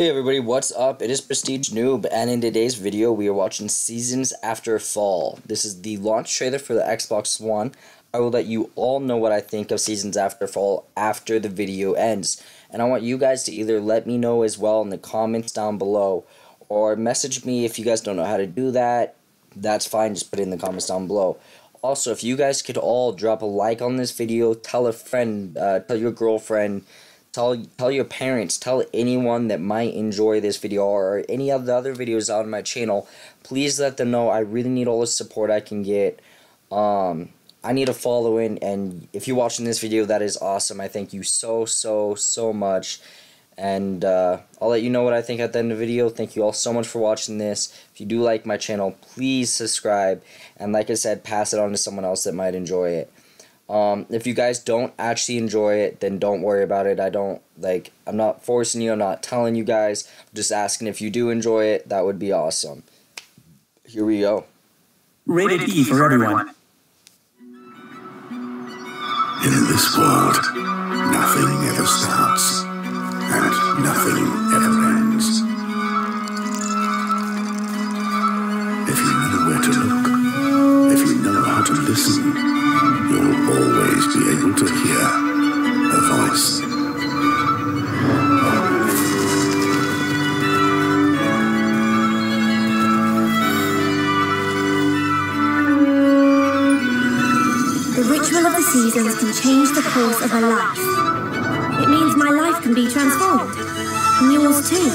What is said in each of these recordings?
Hey everybody, what's up? It is Prestige Noob, and in today's video we are watching Seasons After Fall. This is the launch trailer for the Xbox One. I will let you all know what I think of Seasons After Fall after the video ends. And I want you guys to either let me know as well in the comments down below, or message me if you guys don't know how to do that. That's fine, just put it in the comments down below. Also, if you guys could all drop a like on this video, tell a friend, uh, tell your girlfriend, Tell tell your parents, tell anyone that might enjoy this video or any of the other videos on my channel. Please let them know I really need all the support I can get. Um, I need a following, and if you're watching this video, that is awesome. I thank you so, so, so much. And uh, I'll let you know what I think at the end of the video. Thank you all so much for watching this. If you do like my channel, please subscribe. And like I said, pass it on to someone else that might enjoy it. Um, if you guys don't actually enjoy it, then don't worry about it. I don't, like, I'm not forcing you, I'm not telling you guys. I'm just asking if you do enjoy it, that would be awesome. Here we go. Rated E for everyone. In this world, nothing ever starts, and nothing ever ends. If you know where to look, if you know how to listen, you'll always be able to hear a voice. The ritual of the seasons can change the course of a life. It means my life can be transformed. And yours too.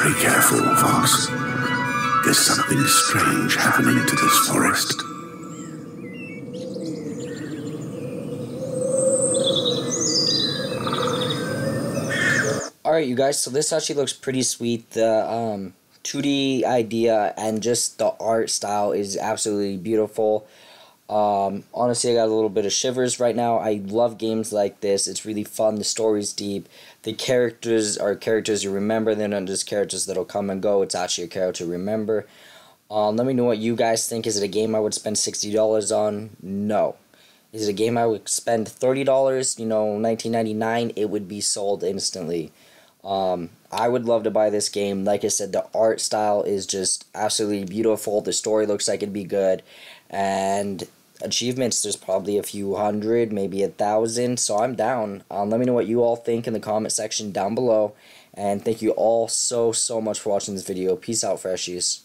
Very careful, Fox. There's something strange happening to this forest. Alright, you guys, so this actually looks pretty sweet. The um, 2D idea and just the art style is absolutely beautiful. Um, honestly, I got a little bit of shivers right now. I love games like this. It's really fun. The story's deep. The characters are characters you remember. They're not just characters that'll come and go. It's actually a character to remember. Um, let me know what you guys think. Is it a game I would spend $60 on? No. Is it a game I would spend $30, you know, 1999 It would be sold instantly. Um, I would love to buy this game. Like I said, the art style is just absolutely beautiful. The story looks like it'd be good. And achievements, there's probably a few hundred, maybe a thousand. So I'm down. Um, let me know what you all think in the comment section down below. And thank you all so, so much for watching this video. Peace out, Freshies.